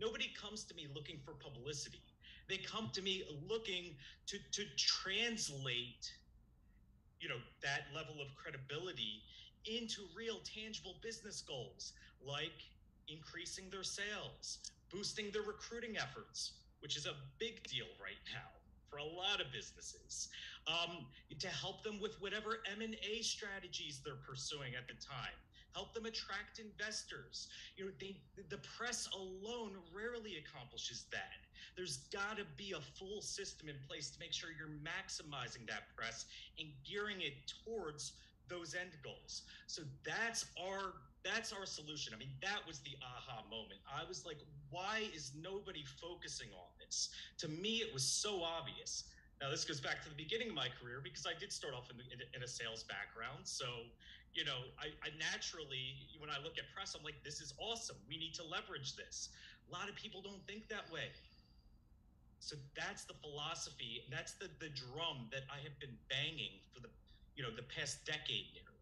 nobody comes to me looking for publicity. They come to me looking to to translate, you know, that level of credibility into real tangible business goals like increasing their sales, boosting their recruiting efforts, which is a big deal right now for a lot of businesses um, to help them with whatever m&a strategies they're pursuing at the time. Help them attract investors. You know they, the press alone rarely accomplishes that. There's got to be a full system in place to make sure you're maximizing that press and gearing it towards those end goals. So that's our that's our solution. I mean that was the aha moment. I was like why is nobody focusing on this? To me it was so obvious. Now this goes back to the beginning of my career because i did start off in, in, a sales background. So you know I, I naturally when i look at press i'm like this is awesome. We need to leverage this. A lot of people don't think that way. So that's the philosophy. That's the the drum that i have been banging you know the past decade nearly